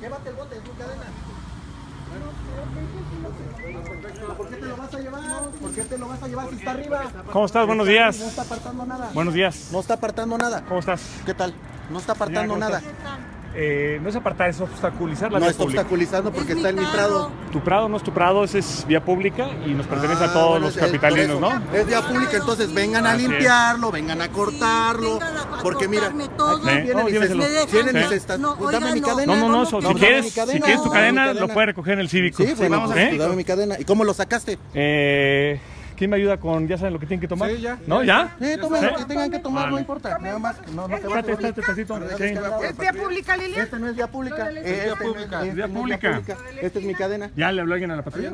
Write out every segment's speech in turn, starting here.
Llévate el bote, es tu cadena. ¿Por qué te lo vas a llevar? ¿Por qué te lo vas a llevar si está arriba? ¿Cómo estás? Buenos No días. está apartando nada. Buenos días. No está apartando nada. ¿Cómo estás? ¿Qué tal? No está apartando ¿cómo nada. estás? Eh, no es apartar, es obstaculizar la No vía está pública. obstaculizando porque Es está en mi prado. Tu prado no es tu prado, ese es vía pública y nos pertenece a Ah, todos bueno, los es- capitalinos, ¿no? Es vía pública, entonces vengan a limpiarlo, vengan a cortarlo. a Porque mira, todo. aquí Sí. tienen No, tienen Sí. estas. No, Pues dame mi no. cadena. No, no, no, No, so- no, si quieres, mi si cadena, quieres tu cadena, cadena. lo puedes recoger en el cívico. Sí, bueno, ¿Sí? pues, dame mi cadena. ¿Y cómo lo sacaste? Eh, ¿Quién me ayuda con, ya saben lo que tienen que tomar? Sí, ya. ¿No? ¿Ya? Sí, tomen lo que tengan que tomar, no importa. Nada más, no, no te Espérate, espérate, tantito. ¿Es vía pública, Lilian? Este no es vía pública. vía Este no es- pública. este Vía no es pública. Esta es mi cadena. ¿Ya le habló alguien a la patrulla?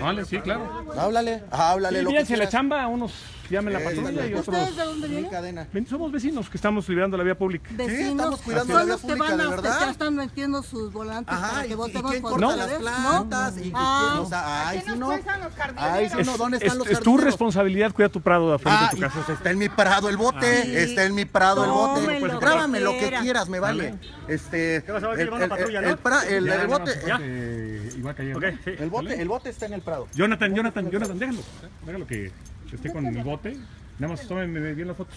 Vale, sí, claro. Háblale, háblale que fíjense, la quieras. chamba, a unos llamen la Eh, patrulla y otros... ¿Ustedes de dónde vienen? cadena. Ven, Somos vecinos que estamos liberando la vía pública. Vecinos. estamos cuidando Son la vía los que pública, van de a verdad. ya están metiendo sus volantes Ajá, para y, que y votemos quién por corta las ¿No? plantas, y, y Ah. quién, o sea, ay, ¿Qué si nos no, cuestan los ay, si Es, no, ¿dónde es- están los es tu jardineros? responsabilidad cuidar tu prado de frente Ah, a tu y casa. está en mi prado el bote, Sí. está en mi prado el bote. Tome Pues lo grábame que lo que quiera. quieras, me vale. Este, ¿Qué vas a ver? el, Lleva una el- patrulla, el- ¿no? el pra- el- ya, bote, igual cayendo. el bote, el bote está en el prado. Jonathan, Jonathan, Jonathan, déjalo. Déjalo que esté con el bote. Nada más tómenme bien la foto.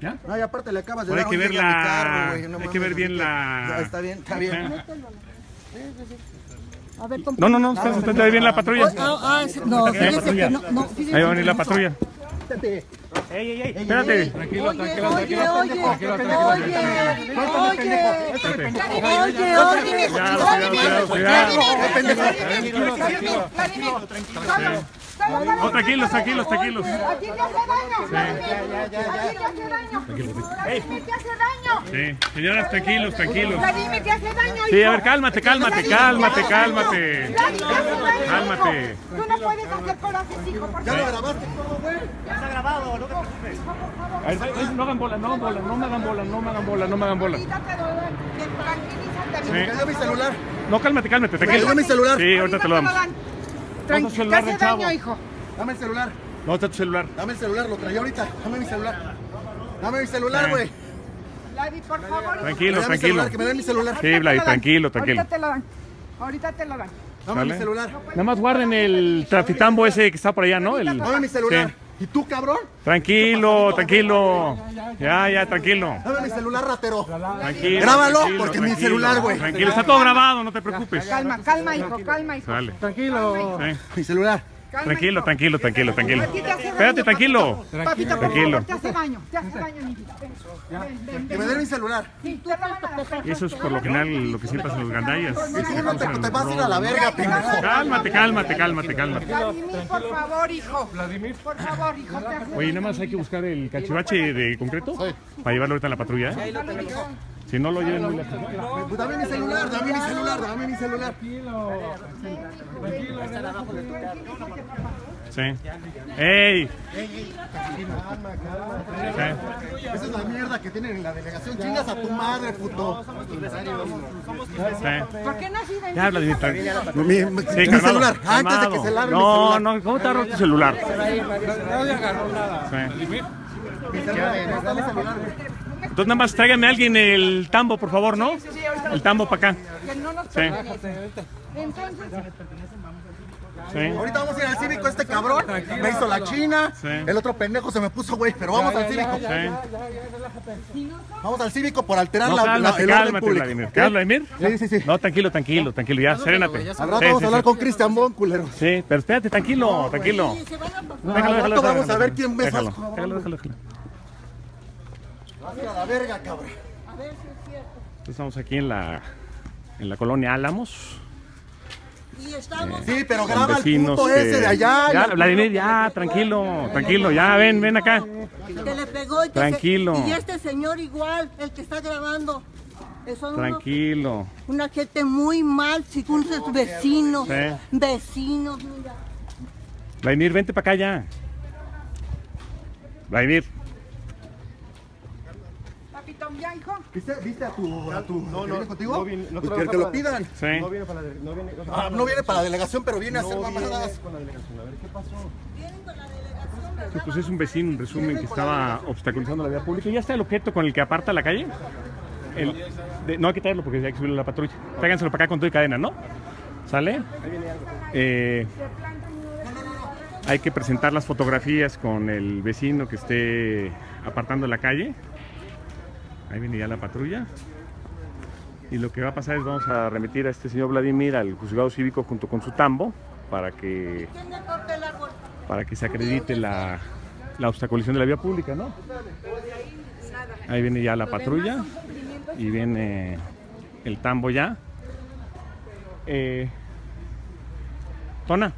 ¿Ya? No, y aparte le acabas de Ahora dar hay que un ver la- carro, güey, no hay que ver bien la- Ya, está bien, está bien. Eh. A ver, No, no, no, está, está bien la patrulla. Ah, ah, sí, no, fíjese patrulla. que no, no, fíjese Ahí va a venir la que- patrulla. Ey, ey, ey, espérate. Tranquilo, Oye, tranquilo, oye, tranquilo. oye, Tranquilo, tranquilo. oye, oye, oye, Cuidado, oye. cuidado, cuidado, cuidado. Tranquilo, tranquilo. No, tranquilos, tranquilos, tranquilos. Aquí te hace daño. Aquí te hace daño. Te hace daño. Sí, señoras, tranquilos, tranquilos. Vladimir te hace daño. Sí, a ver, cálmate, cálmate, cálmate, cálmate. Te Cálmate. Tú no puedes hacer corajes, hijo, por Ya lo grabaste todo, güey. A ver, ay, no hagan bola, no hagan bola, no me hagan bola, no me hagan bola, no me hagan bola. Te. Tranquilízate. Me cayó mi celular. No, cálmate, cálmate, Me tranquilo. cayó mi celular. Sí, ahorita te lo damos. Dan. Pon Tranqui- tu Te celular hace del chavo. daño, hijo. Dame el celular. No, está tu celular. Dame el celular, lo traía ahorita. Dame mi celular. Dame mi celular, Sí. güey. Vladi, por favor. Tranquilo, tranquilo. celular, que me den mi celular. Sí, Ahorita Vladi, te lo dan. tranquilo, tranquilo. Ahorita te lo dan. Ahorita te lo dan. Dame mi celular. Nada más guarden el trafitambo ese que está por allá, ¿no? El... Dame mi celular. Sí. ¿Y tú, cabrón? Tranquilo, tranquilo. Ya, ya, tranquilo. Dame mi celular, ratero. Tranquilo. Grábalo, tranquilo, porque mi celular, güey. Tranquilo, está todo grabado, no te preocupes. Calma, calma, hijo, calma, hijo. Sale. Tranquilo. Sí. Mi celular. Tranquilo, tranquilo, tranquilo, tranquilo. Espérate, tranquilo. Papito, por Tranquilo. favor, te hace daño. Te hace ven, ven, Que me den mi celular. Eso es por lo general lo que siempre hacen los gandallas. Te, te vas a ir a la verga, pendejo. Cálmate, cálmate, cálmate, cálmate. Vladimir, por favor, hijo. Por favor, hijo, te hace Oye, nada más hay que buscar el cachivache de concreto para llevarlo ahorita a la patrulla. ¿Eh? Si no lo lleven muy lejos. Pues dame mi celular, dame mi celular, dame mi celular. Sí. ¡Ey! Esa es la mierda que tienen en la delegación. Chingas a tu madre, puto. ¿Por qué no has ido Ya, Vladimir. Mi, mi- celular. Antes de que se largue No, no, ¿cómo te agarró tu celular? Nadie agarró nada. Sí. Mi celular, no está mi celular, güey. Entonces nada más tráigame a alguien el tambo, por favor, ¿no? El tambo para acá. Que no nos Sí. Entonces, sí. Ahorita vamos a ir al cívico, este cabrón me hizo la china, Sí. el otro pendejo se me puso güey, pero vamos al cívico. Sí. Vamos al cívico por alterar No, la, la- cálmate, el orden cálmate, público. Vladimir. ¿Qué Vladimir? Sí, sí, sí. No, tranquilo, tranquilo, tranquilo, ya, serénate. Sí, Al rato sí, vamos sí. a hablar con Cristian Bon, culero. Sí, pero espérate, tranquilo, tranquilo. Sí, se van a pasar. Al rato déjalo, vamos déjalo. a ver quién besa Déjalo, déjalo, déjalo, déjalo. Vas a ir a la verga, cabrón. Entonces Estamos aquí en la, en la colonia Álamos. Y estamos Sí, pero graba el puto que- ese de allá. Ya, Vladimir, ya, tranquilo, tranquilo, ya, ven, ven acá. que le pegó y que Tranquilo. se- y este señor igual, el que está grabando. eh, Son unos- Tranquilo. una gente muy mal, según sus vecinos. Sí. Vecinos, mira. Vladimir, vente para acá ya. Vladimir, hijo. ¿Viste, ¿Viste a tu, a tu No, no, viene contigo? no viene- no pues que, que lo para- pidan. sí. No viene para la no viene, no, Ah, no viene para la delegación, pero viene a hacer no viene mamadas. con la delegación. A ver qué pasó. Sí, Pues es un vecino, en resumen, que estaba obstaculizando la vía pública. ¿Ya está el objeto con el que aparta la calle? El- de- no hay que traerlo porque hay que subirlo a la patrulla. Tráiganselo para acá con todo y cadena, ¿no? ¿Sale? Eh, hay que presentar las fotografías con el vecino que esté apartando la calle. Ahí viene ya la patrulla. Y lo que va a pasar es vamos a remitir a este señor Vladimir al juzgado cívico junto con su tambo para que, ¿Quién le corta el árbol? para que se acredite la, la obstaculización de la vía pública, ¿no? Ahí viene ya la patrulla y viene el tambo ya. Eh, Tona,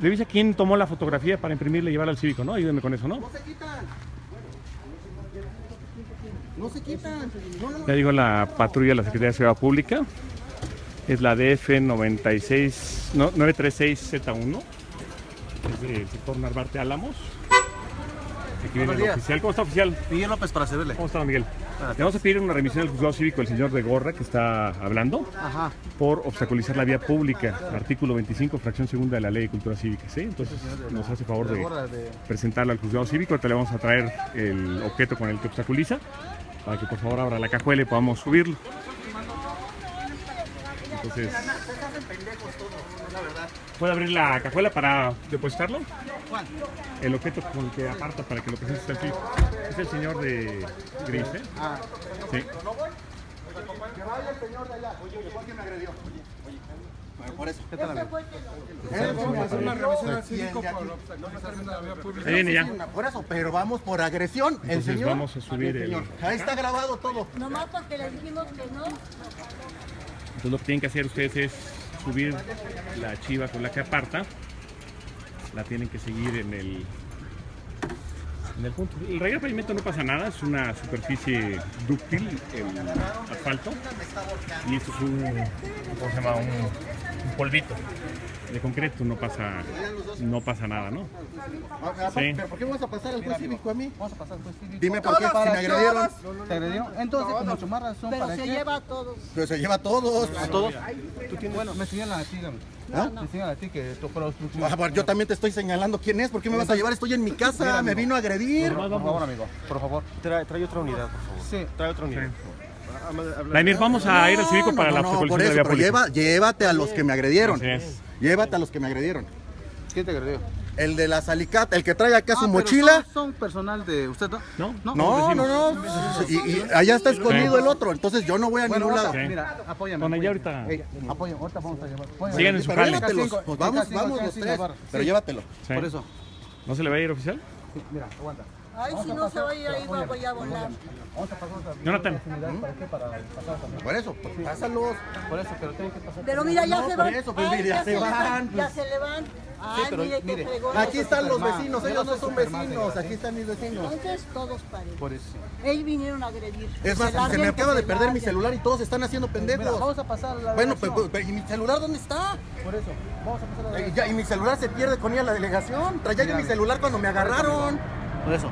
revisa quién tomó la fotografía para imprimirla y llevarla al cívico, ¿no? Ayúdeme con eso, ¿no? No se quitan. No se quitan. No, no. Ya digo la patrulla de la Secretaría de Seguridad Pública. Es la DF 96, no, 936Z1. Es del sector Narvarte Álamos. Aquí viene el oficial. ¿Cómo está oficial? Miguel López para servirle. ¿Cómo está Miguel? Le vamos a pedir una remisión al juzgado cívico del señor de Gorra que está hablando Ajá. por obstaculizar la vía pública, artículo 25, fracción segunda de la Ley de Cultura Cívica. ¿sí? Entonces nos hace favor de presentarla al juzgado cívico. Ahorita le vamos a traer el objeto con el que obstaculiza para que por favor abra la cajuela y podamos subirlo. Entonces, ¿puede abrir la cajuela para depositarlo? El objeto con el que aparta para que lo presente usted aquí. Es el señor de Gris, ¿eh? Sí. Que vaya el señor de allá. Oye, oye, ¿por qué me agredió? Por eso. ¿Qué tal, amigo? Ahí viene ya. Por eso, pero vamos por agresión. El Entonces señor. vamos a subir el... Señor, Ahí está grabado todo. Nomás porque le dijimos que no. Entonces lo que tienen que hacer ustedes es subir la chiva con la que aparta. La tienen que seguir en el, en el punto. El rayado de pavimento no pasa nada, es una superficie dúctil, el asfalto. Y esto es un, ¿cómo se llama? Un, un polvito de concreto, no pasa, no pasa nada, ¿no? Sí. ¿Pero por qué vamos a pasar al juez cívico a mí? Vamos a pasar pues cívico. Dime por qué, si me agredieron. Entonces, con mucho más razón Pero para se lleva a todos. Pero se lleva a todos. ¿A todos? Tú tienes- Bueno, me señalan a ti, dame. ¿Ah? Me señalan a ti que tú por obstrucción. Ah, bueno, yo también te estoy señalando quién es. ¿Por qué me vas a llevar? Estoy en mi casa. Me vino a agredir. Por favor, amigo, por favor. Trae, trae otra unidad, por favor. Sí. Trae otra unidad. Vladimir, vamos a ir al cívico para la obstaculización por de la eso, vía pero pública. lleva, llévate a los que me agredieron. Así es. Llévate a los que me agredieron. ¿Quién te agredió? El de las alicatas, el que trae acá su Ah, mochila. Son, son personal de usted, ¿no? ¿No? No, no, no. Y, y allá está escondido el otro. Entonces yo no voy a Bueno, ningún lado. ahorita, Sí. mira, apóyame. Bueno, ya apóyame. ahorita- Ey, apóyame, ahorita vamos a llevar. apóyame. Sigan en su Pero jale. llévatelos. Cinco, Pues vamos, vamos los tres. Pero llévatelo. Sí. Por eso. ¿No se le va a ir oficial? Sí, mira, aguanta. Ay, si no se va a ir ahí, va- voy a volar. Vamos a pasar otra Jonathan. ¿Para qué? Para pasar también. Por eso, pues, pásalos. Por eso, pero tienen que pasar. Pero mira, ya No, se por van. eso, pues, Ay, ya se van, Ya se le van. Ay, pero mire, mire. Aquí están los vecinos, ellos no son vecinos, aquí están mis vecinos. Entonces todos parecen. Por eso. Ellos vinieron a agredir. Es más, se me acaba de perder mi celular y todos están haciendo Mira, pendejos. vamos a pasar la Bueno, delegación. pero, pero, ¿y mi celular dónde está? Por eso, vamos a pasar la Eh, delegación. ya, y mi celular se pierde con ella en la delegación. Traía yo mi celular cuando me agarraron. Por eso.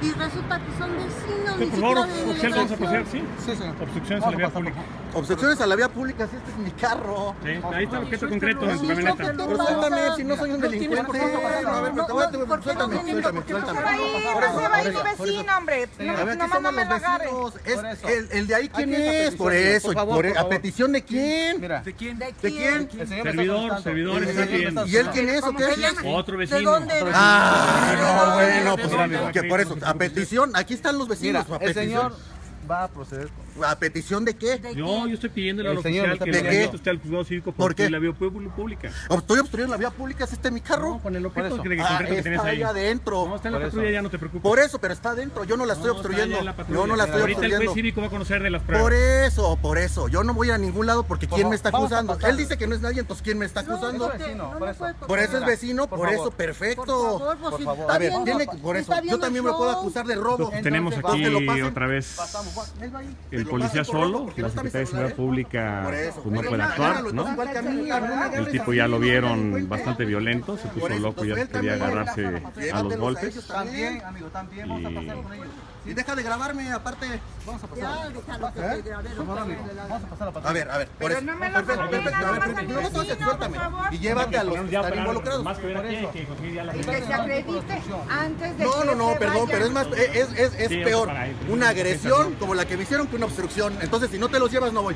Y resulta que son vecinos. Sí, por favor, de oficial, vamos a proceder, delegación. ¿sí? Sí, señor. Obstrucciones a la vía pública. Obstrucciones a la vía pública, si este es mi carro. Sí, ahí está el objeto concreto en ¿Y su eso camioneta. Pero suéltame, si no soy un delincuente. No, a ver, pero te voy a- te voy a- ¿por qué no suéltame, suéltame, no se va a ir por mi vecino, hombre. A ver, No, no me los lo el, el de ahí, ¿quién es Por eso. por favor, por- por ¿A favor. petición de quién? Mira. ¿De quién? ¿De ¿De quién? Servidor, servidor, está bien. ¿Y él quién es o ¿Cómo qué? se llama? Otro ¿De vecino. dónde? Ah, no, bueno, pues que por eso, a petición, aquí están los vecinos. a el señor va a proceder. ¿A petición de qué? ¿De Yo, estoy pidiéndole El al señor oficial está que remita usted al juzgado cívico ¿Por qué? la vía pública. Estoy obstruyendo la vía pública, ¿es este mi carro? No, con el objeto que, Ah, que tienes ahí. adentro. No, está en la Por patrulla, eso. ya no te preocupes. Por eso, pero está adentro, yo no la estoy No, obstruyendo. la. Yo no la estoy Ahorita el juez obstruyendo. cívico va a conocer de las pruebas. Por eso, por eso. Yo no voy a ningún lado porque Por ¿quién me está acusando? Él dice que no es nadie, entonces ¿quién me está No, acusando? no por eso. es vecino, por eso, perfecto. Por favor, pues A ver, tiene que- por eso, yo también me puedo acusar de robo. Tenemos aquí otra vez Pasamos, Juan, él va ahí. el policía solo, porque la Secretaría de Seguridad Pública Por eso. pues, no puede ya, actuar, ¿no? a El tipo ya lo vieron bastante violento, se puso loco, ya entonces, quería él también. agarrarse a los golpes. también. amigo, también. Y- con ellos. Y deja de grabarme, aparte. Vamos a pasar. Ya, déjalo que te grabe. Vamos a pasar la patrulla. A ver, a ver, por eso. no me lo Perfecto, perfecto. A ver, perfecto. suéltame. Y llévate a los que están involucrados. Más que ver aquí que conseguir ya la Y que se acredite antes de No, no, no, perdón, pero es más, es, es, es peor una agresión como la que me hicieron que una obstrucción. Entonces, si no te los llevas, no voy.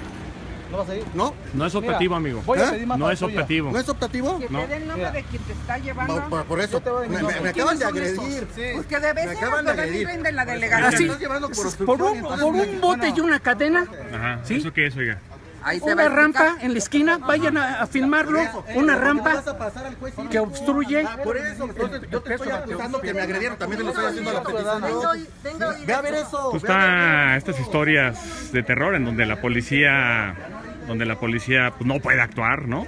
¿No vas a ir? ¿No? No es optativo, amigo. Voy a ¿Eh? pedir más No es patrulla. optativo. ¿No es optativo? Que No. te den nombre de quien te está llevando. Por, por- por eso, te voy a me, me- me acaban de agredir. Pues que de Me vecino acaban de agredir. de la Me delegación. por Por un, por me- un bote y una cadena, Ajá. ¿Sí? ¿Eso qué es, oiga? Ahí una rampa en la esquina, vayan a, a filmarlo, una Vas rampa que obstruye. Por eso, entonces yo te estoy acusando que me agredieron. También te lo estoy haciendo a la petición. Ve a ver eso. Pues está estas historias de terror en donde la policía, donde la policía pues, no puede actuar, ¿no?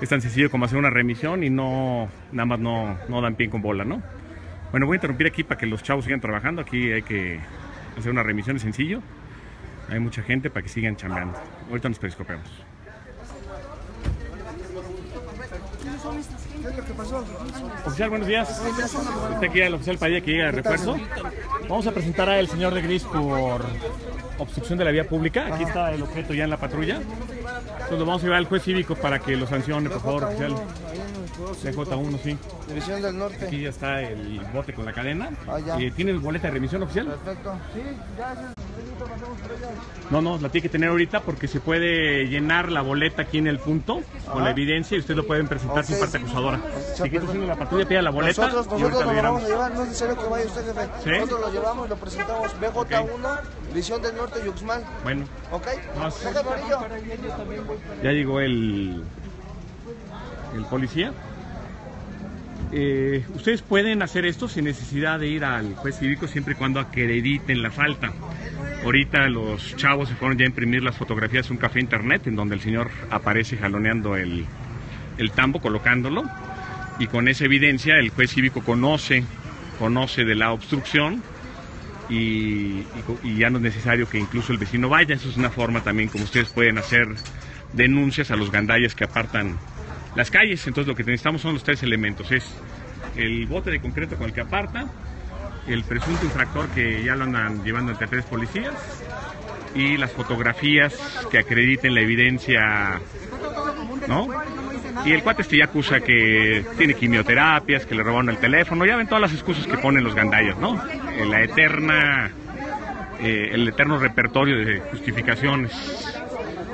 Es tan sencillo como hacer una remisión y no, nada más no, no dan pie con bola, ¿no? Bueno, voy a interrumpir aquí para que los chavos sigan trabajando. Aquí hay que hacer una remisión, es sencillo. Hay mucha gente para que sigan chambeando. Ahorita nos periscopeamos. Oficial, buenos días. Está aquí el oficial Padilla que llega de refuerzo. Vamos a presentar a el señor de Gris por obstrucción de la vía pública. Aquí está el objeto ya en la patrulla. Entonces lo vamos a llevar al juez cívico para que lo sancione, por favor, oficial. DJ1, sí. División del Norte. Aquí ya está el bote con la cadena. Ah, ya. Eh, ¿Tiene boleta de remisión oficial? Perfecto. Sí, ya es el pasamos por allá. No, no, la tiene que tener ahorita porque se puede llenar la boleta aquí en el punto con la evidencia y usted lo pueden presentar sin parte acusadora. Si quiere usted en la patrulla, pida la boleta Nosotros, y nosotros ahorita nos le lo vamos a llevar, no es necesario que vaya usted, jefe. ¿Sí? Nosotros lo llevamos y lo presentamos. BJ1, División del Norte, Yuxmal. Bueno, ¿Ok? Amarillo. ya llegó el, el policía. Eh, ustedes pueden hacer esto sin necesidad de ir al juez cívico siempre y cuando acrediten la falta. Ahorita los chavos se fueron ya a imprimir las fotografías de un café internet en donde el señor aparece jaloneando el, el tambo, colocándolo. Y con esa evidencia el juez cívico conoce, conoce de la obstrucción y, ya no es necesario que incluso el vecino vaya. Eso es una forma también como ustedes pueden hacer denuncias a los gandallas que apartan las calles. Entonces lo que necesitamos son los tres elementos. Es el bote de concreto con el que aparta, el presunto infractor que ya lo andan llevando entre tres policías y las fotografías que acrediten la evidencia, ¿no? Y el cuate este ya acusa que tiene quimioterapias, que le robaron el teléfono, ya ven todas las excusas que ponen los gandallas, ¿no? La eterna, eh, el eterno repertorio de justificaciones,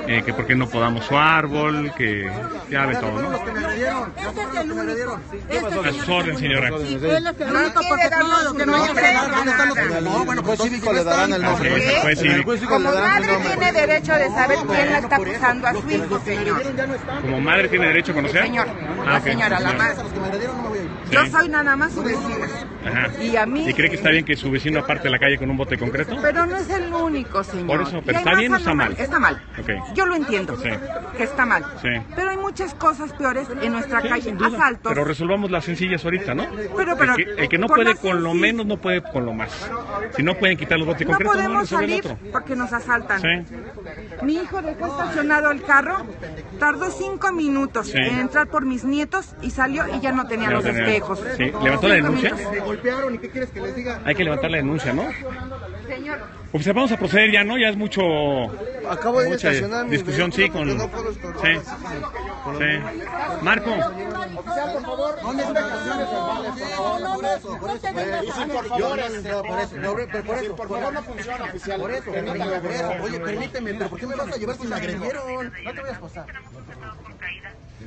eh, que por qué no podamos su árbol, que ya ven todo, ¿no? que me agredieron. Este es el único. Este es A sus órdenes, señora. Él es el No único quiere porque darnos todo lo que su no nombre. hace. ¿Dónde están los No, bueno, pues cívico le darán el nombre. Como madre tiene derecho de saber quién la está acusando a su hijo, señor. Como madre tiene derecho a conocer. Señor, Ah, la señora, la madre. Yo soy nada más su vecina. Ajá. Y a mí- ¿Y cree que está bien que su vecino aparte la calle con un bote concreto? Pero no es el único, señor. Por eso, pero ¿está bien o está mal? Está mal. Ok. Yo lo entiendo, Sí. que está mal. Sí. Pero hay muchas cosas peores en nuestra Sí, calle. Asaltos. Pero resolvamos las sencillas ahorita, ¿no? Pero- pero, el, que, el que no puede con lo menos no puede con lo más. Si no pueden quitar los botes no concretos, podemos salir otro. porque nos asaltan. Sí. Mi hijo dejó estacionado el carro, tardó cinco minutos en entrar por mis nietos y salió y ya no tenía Ya los tenía- espejos. Sí. ¿Levantó la denuncia? minutos. Me golpearon y ¿qué quieres que les diga? Hay que levantar la denuncia, ¿no? Señor, Pues vamos a proceder ya, ¿no? Ya es mucho. Acabo de mucha estacionar mi discusión, sí, vehículo con. no puedo estorbar. Sí. Sí. Marco, ¿Dónde verbales, por favor? Por eso, por eso. Por favor, por eso. no, Por por eso. Por favor, no funciona, oficial. Por eso. Oye, permíteme, pero ¿por qué me vas a llevar si me agredieron? No te voy a esposar.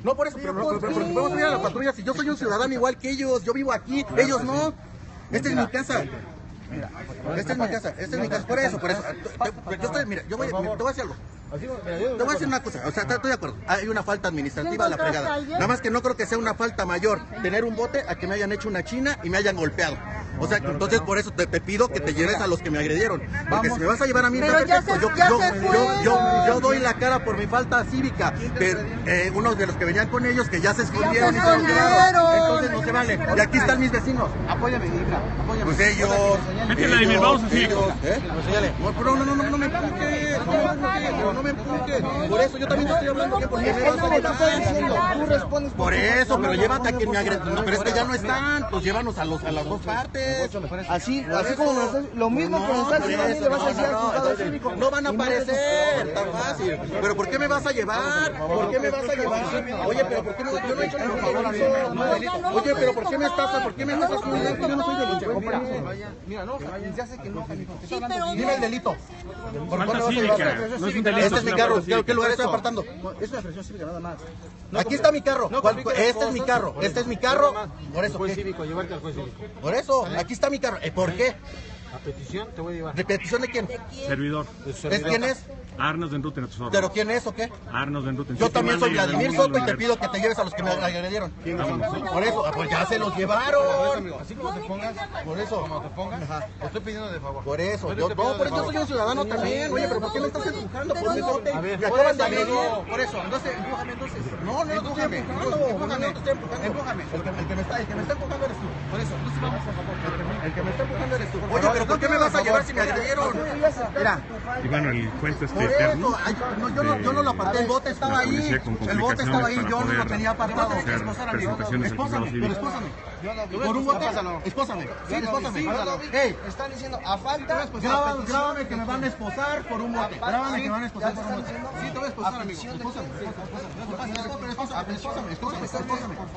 No, por eso, pero no, pero, pero, pero vamos a ir a la patrulla si yo soy un ciudadano igual que ellos, yo vivo aquí, ellos no. Esta es mi casa. Esta es mi casa, esta es mi casa. Por eso, por eso. Yo estoy, mira, yo voy, mira, te voy a decir algo. Te voy a decir una cosa, o sea, estoy de acuerdo. Hay una falta administrativa a la fregada. Nada más que no creo que sea una falta mayor tener un bote a que me hayan hecho una china y me hayan golpeado. O sea, que entonces por eso te, te pido que te lleves a los que me agredieron. Porque si me vas a llevar a mí, Pero ¿sabes ya? Pues se- yo, ya yo, se yo, fueron. yo- yo doy la cara por mi falta cívica. Pero eh, unos de los que venían con ellos que ya se escondieron y se escondieron. Entonces no se vale. Y aquí están mis vecinos. Apóyame, hija. Apóyame. Pues ellos. Vete, Vladimir, vamos ¿eh? No, pero no, no, no, no me empujes, no me empujes, no me empujes. Por eso yo también te estoy hablando que porque me vas a. Tú respondes Por eso, pero llévate a quien me agrede. No, pero es que ya no están, pues llévanos a los a las dos partes. Así, así como estás, lo mismo que estás le vas a no, decir al no, juzgado entonces, cívico. No van a aparecer, tan fácil. Pero ¿por qué me vas a llevar? ¿Por qué me vas a llevar? Oye, pero ¿por qué no, yo no he hecho ningún delito? Oye, pero ¿por qué me estás, por qué me estás haciendo? Yo no soy delincuente. Mira, no, ya sé que no, Dime el delito. No es un delito. Este es mi carro. ¿Qué, lugar estoy apartando? Es una expresión cívica nada más. Aquí está mi carro. ¿Cuál- Este es mi carro. Este es mi carro. Por eso, ¿qué? cívico, llevarte al juez cívico. Por eso, aquí está mi carro. ¿Eh, ¿Por qué? A petición te voy a llevar. ¿De petición de quién? Servidor. ¿Es quién es? Arnos de Enruten, a tus ¿Pero quién es o qué? Arnos de Enruten. Yo Sí, también soy Vladimir Soto y te pido que te lleves a los que me agredieron. Por eso, ah, pues ya se los llevaron. Así como te pongas, Por eso. como te pongas, te estoy pidiendo de favor. Por eso, yo, te no, pero de yo soy un ciudadano también. Oye, pero ¿por qué me estás empujando por ver, Me acaban de por eso, agredir. Por eso, entonces, empújame entonces. No, no, empujando. Empújame, no te estoy empujando. Empújame. El que, el que me está, el que me está empujando eres tú. Por eso, sí vamos a favor. El que me, está empujando eres tú. Oye, pero ¿por qué me vas a llevar si me agredieron? Mira, Y bueno, el cuento este eterno. no, yo, no, yo no lo aparté, el bote estaba ahí. El bote estaba ahí, yo no lo tenía apartado. Espósame, pero espósame. Por un bote, espósame. Sí, espósame. Ey, Están diciendo, a falta, Grábame, que me van a esposar por un bote. Grábame que me van a esposar por un bote. Sí, te voy a esposar, amigo. Espósame. Espósame, espósame, espósame.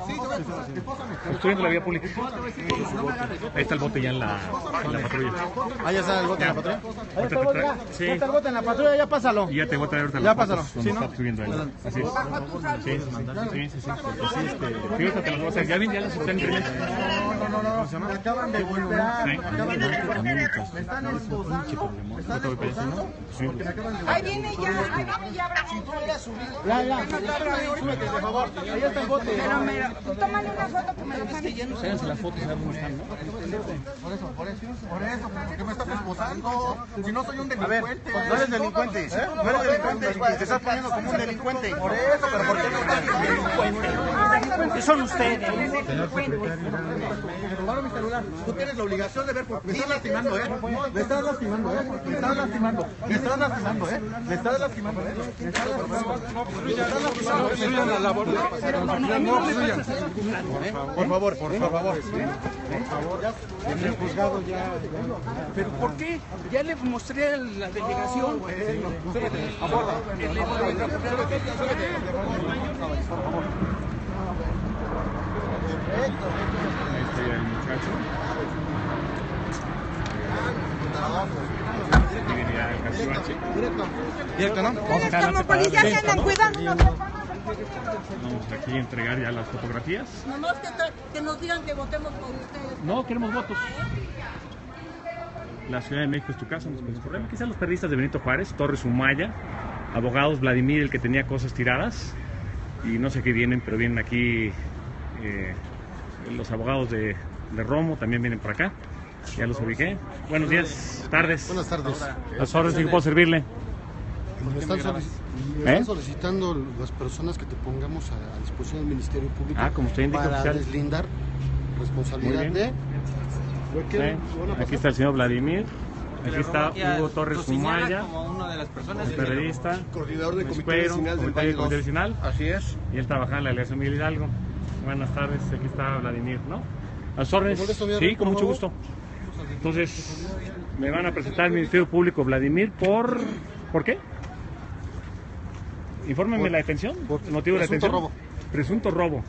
Sí, te voy a esposar, espósame. Obstruyendo la vía pública. Ahí está el bote ya en la, en la patrulla. Ahí está el bote en la patrulla. Ahorita te tra- Sí, Ya está el bote en la patrulla, ya pásalo. y ya te voy a traer ahorita Ya pásalo. obstruyendo él. Así es. Sí, sí, sí. sí, sí. Este, fíjate que las voy a hacer. Ya bien, ya las están imprimiendo. Me acaban de golpear. Sí. Me acaban de golpear. Me están esposando. Me están esposando. Sí. Ahí viene ya, ahí viene ya. Ya, ya. Súbete, por favor. Ahí está el bote. Tómale una foto que me lo mande. Sáquense las fotos, a ver cómo están, ¿no? Por eso, por eso, por eso, ¿por qué me estás esposando? Si no soy un delincuente. no eres delincuente. ¿eh? No eres delincuente. Te estás poniendo como un delincuente. Por eso, pero ¿por qué no estás ¿Qué son ustedes? Me robaron mi celular. Tú tienes la obligación de ver por Me estás lastimando, ¿eh? Me estás lastimando, ¿eh? Me estás lastimando. Me estás lastimando, ¿eh? Me estás lastimando, ¿eh? Me estás lastimando. Por favor, por favor. ¿Pero por qué? Ya le mostré a la delegación. Ahí está ya el muchacho. Aquí viene ya el cachivache. Directo, ¿no? Vamos a Como andan cuidando. Vamos aquí a entregar ya las fotografías. Nomás que, nos digan que votemos por ustedes. No, queremos votos. La Ciudad de México es tu casa, nos puedes correr. Quizás los periodistas de Benito Juárez, Torres Humaya, abogados Vladimir, el que tenía cosas tiradas, y no sé qué vienen, pero vienen aquí eh, los abogados de, de Romo, también vienen por acá. Ya los ubiqué. Buenos días, tardes. Buenas tardes. Las órdenes en que puedo servirle. Me están, solici- me ¿Eh? están solicitando las personas que te pongamos a, a disposición del Ministerio Público Ah, como usted indica, para oficial. deslindar responsabilidad de... Sí, Aquí está el señor Vladimir. Aquí está Hugo Torres Humaya, el periodista, Coordinador Comité Vecinal del comité, Valle comité 2. vecinal. Así es. Y él trabaja en la delegación Miguel Hidalgo. Buenas tardes, aquí está Vladimir, ¿no? A sus órdenes. ¿Me Sí, con mucho gusto. Entonces, me van a presentar al Ministerio Público Vladimir por... ¿Por qué? Infórmenme Por- la detención. por ¿El motivo de la presunto detención? robo. Presunto robo.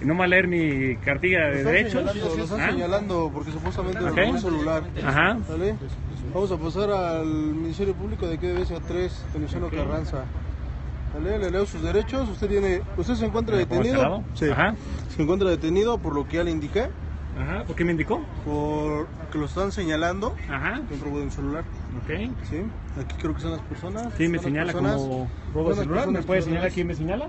Y no mal leer mi cartilla de derechos. lo están ¿Ah? señalando porque supuestamente Ok. robó un celular. Ajá. ¿Vale? Vamos a pasar al Ministerio Público de BSA 3, Feliciano Carranza. Le leo sus derechos. Usted tiene, usted se encuentra ¿Como este detenido. Sí. Ajá. Se encuentra detenido por lo que ya le indiqué, Ajá. ¿Por qué me indicó? por que lo están señalando Ajá. que robo de un celular. Ok. ¿Sí? Aquí creo que son las personas. Sí, me señala personas. como robo de celular. ¿Me puede señalar quién me señala?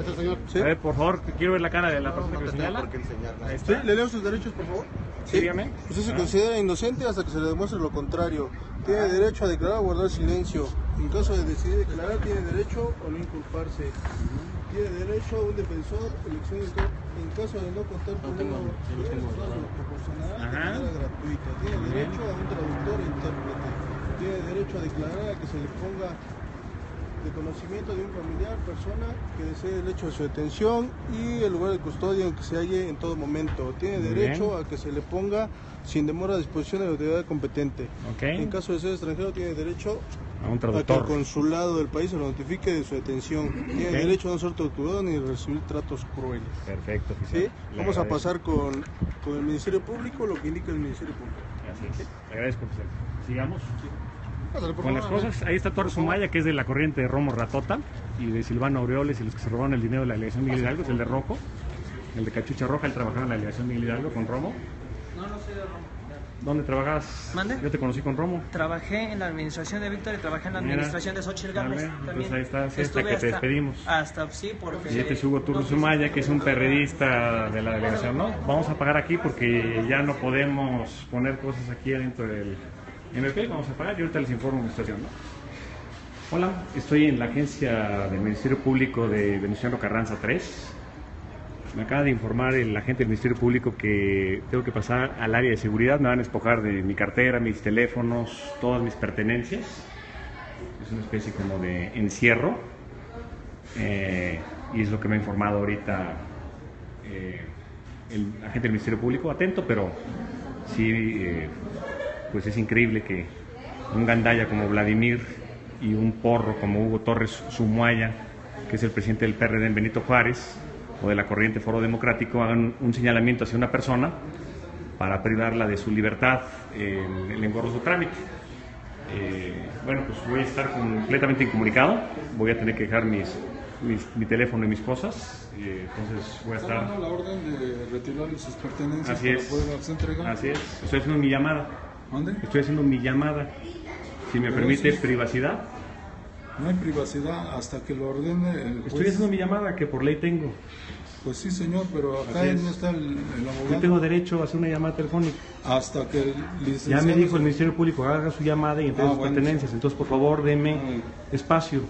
Este señor. Sí. A ver, por favor, quiero ver la cara de la persona que me señala. Sí, le leo sus derechos, por favor. Sí. Usted se Ah. considera inocente hasta que se le demuestre lo contrario. Tiene derecho a declarar o guardar silencio. En caso de decidir declarar, tiene derecho o no inculparse. Tiene derecho a un defensor, elección en, ca- en caso de no contar con Ajá. manera gratuita. Tiene derecho a un traductor e intérprete. Tiene derecho a declarar a que se le ponga de conocimiento de un familiar, persona que desee el hecho de su detención y el lugar de custodia en que se halle en todo momento. Tiene Muy derecho bien. a que se le ponga sin demora a disposición de la autoridad competente. En caso de ser extranjero, tiene derecho A un a que el consulado del país se lo notifique de su detención. Tiene Ok. derecho a no ser torturado ni recibir tratos crueles. Perfecto, ¿Sí? Vamos a pasar con, con el Ministerio Público, lo que indica el Ministerio Público. Así es. Le agradezco, oficial. Sigamos. Pásale, Con las cosas, ahí está Torres Sumaya, que es de la corriente de Romo Ratota y de Silvano Aureoles y los que se robaron el dinero de la delegación Miguel Hidalgo, es el de Rojo, el de Cachucha Roja, él trabajaba en la delegación Miguel Hidalgo con Romo. No, no soy de Romo. ¿Dónde trabajas? ¿Mande? Yo te conocí con Romo. Trabajé en la administración de Víctor y trabajé en la Mira. administración de Xochitl Gámez entonces ahí está, sí, hasta que te despedimos. Hasta, sí, porque... Y este es Hugo Turro Sumaya, que es un perredista de la delegación, ¿no? Vamos a pagar aquí porque ya no podemos poner cosas aquí adentro del MP, vamos a pagar y ahorita les informo mi situación. Hola, estoy en la agencia del Ministerio Público de Venustiano Carranza 3. Me acaba de informar el agente del Ministerio Público que tengo que pasar al área de seguridad, me van a despojar de mi cartera, mis teléfonos, todas mis pertenencias. Es una especie como de encierro. Eh, y es lo que me ha informado ahorita eh, el agente del Ministerio Público. Atento, pero sí, eh, pues es increíble que un gandaya como Vladimir y un porro como Hugo Torres Sumuaya, que es el presidente del PRD en Benito Juárez, o de la corriente Foro Democrático, hagan un señalamiento hacia una persona para privarla de su libertad en el engorroso trámite. Eh, bueno, pues voy a estar completamente incomunicado, voy a tener que dejar mis, mis- mi teléfono y mis cosas, eh, entonces voy a estar... la orden de retirar sus pertenencias Así para es. poderlas entregar. Así es, estoy haciendo mi llamada. ¿Mande? Estoy haciendo mi llamada. Si me Pero permite sí. privacidad, No hay privacidad hasta que lo ordene el juez. estoy haciendo mi llamada que por ley tengo. Pues sí, señor, pero acá es. no está el, el abogado. Yo tengo derecho a hacer una llamada telefónica. Hasta que el Ya licenciado... me dijo el Ministerio Público, haga su llamada y entregue Ah, sus bueno, pertenencias. Entonces, por favor, deme espacio.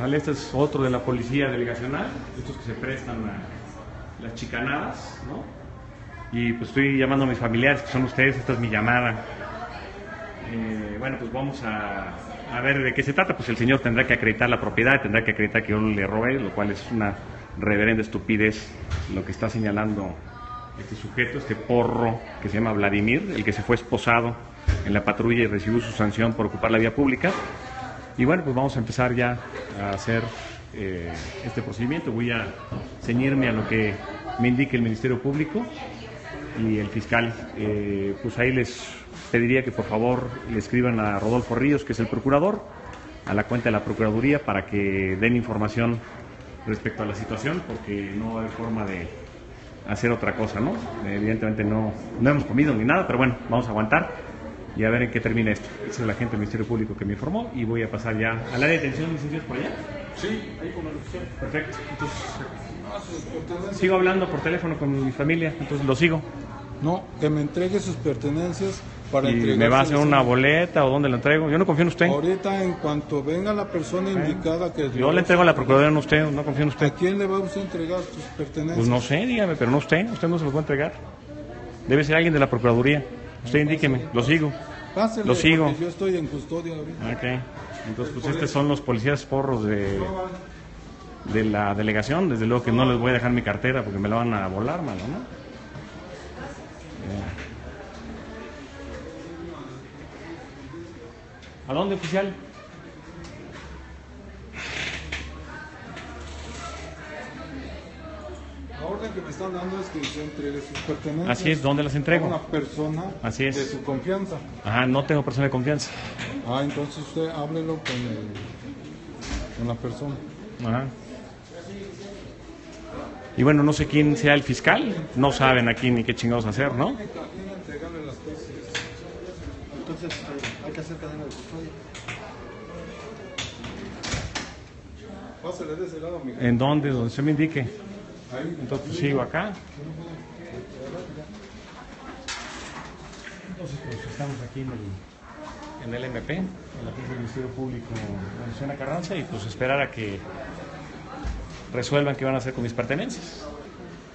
¿Vale? Este es otro de la policía delegacional, estos que se prestan a las chicanadas, ¿no? Y pues estoy llamando a mis familiares, que son ustedes, esta es mi llamada. Eh, bueno, pues vamos a, a ver de qué se trata. Pues el señor tendrá que acreditar la propiedad, tendrá que acreditar que yo le robé, lo cual es una reverenda estupidez lo que está señalando este sujeto, este porro que se llama Vladimir, el que se fue esposado en la patrulla y recibió su sanción por ocupar la vía pública. Y bueno, pues vamos a empezar ya a hacer eh, este procedimiento. Voy a ceñirme a lo que me indique el Ministerio Público y el fiscal. Eh, pues ahí les pediría que por favor le escriban a Rodolfo Ríos, que es el procurador, a la cuenta de la Procuraduría para que den información respecto a la situación, porque no haber forma de hacer otra cosa, ¿no? Evidentemente no, no hemos comido ni nada, pero bueno, vamos a aguantar y a ver en qué termina esto. Ese es la gente del Ministerio Público que me informó y voy a pasar ya al área de detención, licenciados, por allá. Sí. Ahí con el oficial. Perfecto. Entonces, sigo hablando por teléfono con mi familia, entonces lo sigo. No, que me entregue sus pertenencias para ¿Y entregar. me va a hacer una boleta o dónde lo entrego? Yo no confío en usted. Ahorita, en cuanto venga la persona indicada que... Yo le entrego a la Procuraduría, no a usted, no confío en usted. ¿A quién le va a usted entregar sus pertenencias? Pues no sé, dígame, pero no usted, usted no se los va a entregar. Debe ser alguien de la Procuraduría. Usted indíqueme, lo sigo. Pásele, Lo sigo. Yo estoy en custodia ahorita. Ok. Entonces, pues estos son los policías porros de, de la delegación. Desde luego que no les voy a dejar mi cartera porque me la van a volar, mano, ¿no? Eh. ¿A dónde, oficial? La orden que me están dando es que yo entregue sus pertenencias. Así es, ¿dónde las entrego? A una persona Así es. de su confianza. Ajá, no tengo persona de confianza. Ah, entonces usted háblelo con, el, con la persona. Ajá. Y bueno, no sé quién sea el fiscal. No saben aquí ni qué chingados hacer, ¿no? Entregarle las cosas. Entonces hay que hacer cadena de custodia. Pásale de ese lado, Miguel. ¿En dónde? Donde se me indique. Entonces pues, sigo acá. Entonces pues estamos aquí en el, en el MP, en la Oficina del Ministerio Público de Luciana Carranza y pues esperar a que resuelvan qué van a hacer con mis pertenencias.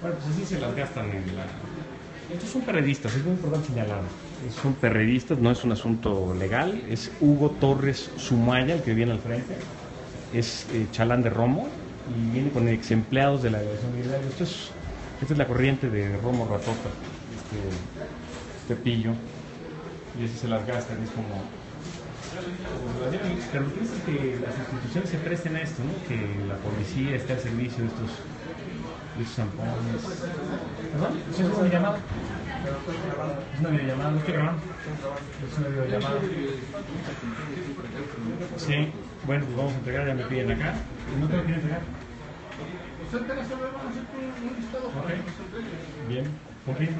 Bueno, pues así se las gastan en la... Estos son periodistas, es muy importante señalarlo. Son periodistas, no es un asunto legal. Es Hugo Torres Sumaya, el que viene al frente. Es eh, Chalán de Romo y viene con ex empleados de la Delegación Militar. Esto es, esta es la corriente de Romo Ratota, este, pillo. Y así se las gastan, es como pero lo que es que las instituciones se presten a esto, que la policía esté al servicio de estos, de estos zampones. ¿Perdón? ¿Sí es una videollamada? Es una videollamada, no estoy grabando. Es una videollamada. Sí, bueno, pues vamos a entregar, ya me piden acá. ¿No te lo entregar? Ok, bien. ¿Con quién?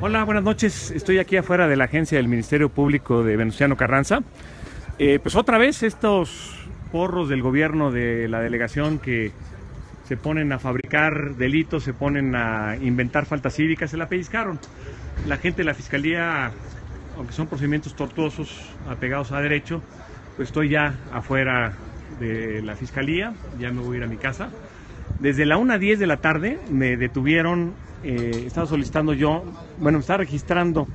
Hola, buenas noches. Estoy aquí afuera de la agencia del Ministerio Público de Venustiano Carranza. Eh, pues otra vez estos porros del gobierno de la delegación que se ponen a fabricar delitos, se ponen a inventar faltas cívicas, se la pellizcaron. La gente de la Fiscalía, aunque son procedimientos tortuosos, apegados a derecho, pues estoy ya afuera de la Fiscalía, ya me voy a ir a mi casa. Desde la 1 a 10 de la tarde me detuvieron, eh, estaba solicitando yo, bueno, estaba registrando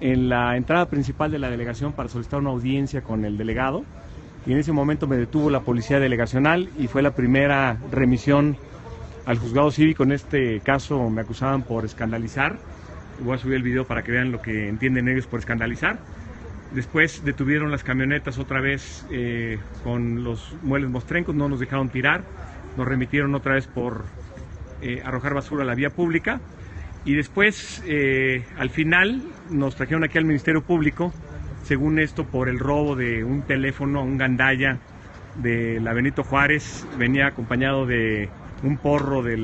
en la entrada principal de la delegación para solicitar una audiencia con el delegado y en ese momento me detuvo la policía delegacional y fue la primera remisión al juzgado cívico. En este caso me acusaban por escandalizar. Voy a subir el video para que vean lo que entienden ellos por escandalizar. Después detuvieron las camionetas otra vez eh, con los muebles mostrencos, no nos dejaron tirar, nos remitieron otra vez por eh, arrojar basura a la vía pública y después eh, al final nos trajeron aquí al Ministerio Público, según esto por el robo de un teléfono, un gandalla de la Benito Juárez, venía acompañado de un porro de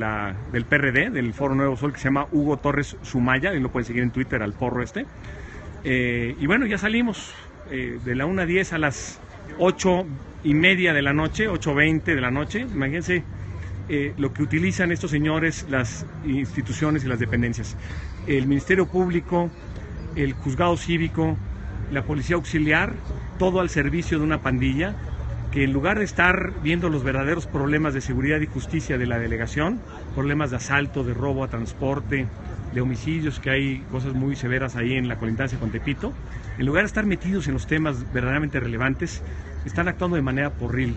del PRD, del Foro Nuevo Sol, que se llama Hugo Torres Sumaya, y lo pueden seguir en Twitter al porro este. Eh, y bueno, ya salimos eh, de la 1 a 10 a las 8 y media de la noche, 8.20 de la noche. Imagínense eh, lo que utilizan estos señores, las instituciones y las dependencias. El Ministerio Público, el Juzgado Cívico, la Policía Auxiliar, todo al servicio de una pandilla que en lugar de estar viendo los verdaderos problemas de seguridad y justicia de la delegación, problemas de asalto, de robo a transporte, de homicidios, que hay cosas muy severas ahí en la colindancia con Tepito, en lugar de estar metidos en los temas verdaderamente relevantes, están actuando de manera porril,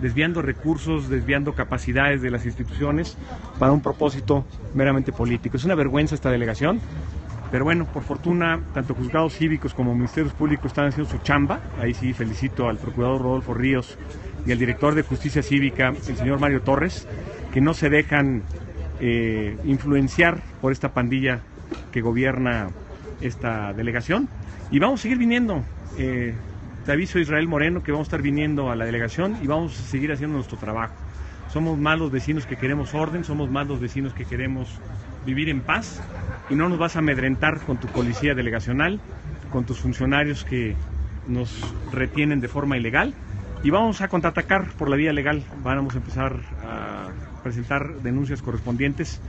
desviando recursos, desviando capacidades de las instituciones para un propósito meramente político. Es una vergüenza esta delegación, pero bueno, por fortuna, tanto juzgados cívicos como ministerios públicos están haciendo su chamba. Ahí sí felicito al procurador Rodolfo Ríos y al director de Justicia Cívica, el señor Mario Torres, que no se dejan eh, influenciar por esta pandilla que gobierna esta delegación. Y vamos a seguir viniendo. Eh, te aviso Israel Moreno que vamos a estar viniendo a la delegación y vamos a seguir haciendo nuestro trabajo. Somos más los vecinos que queremos orden, somos más los vecinos que queremos vivir en paz y no nos vas a amedrentar con tu policía delegacional, con tus funcionarios que nos retienen de forma ilegal y vamos a contraatacar por la vía legal. Vamos a empezar a presentar denuncias correspondientes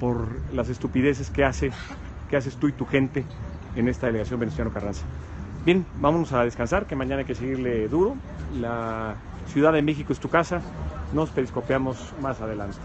por las estupideces que hace que haces tú y tu gente en esta delegación Venustiano Carranza. Bien, vámonos a descansar, que mañana hay que seguirle duro. La Ciudad de México es tu casa. Nos periscopeamos más adelante.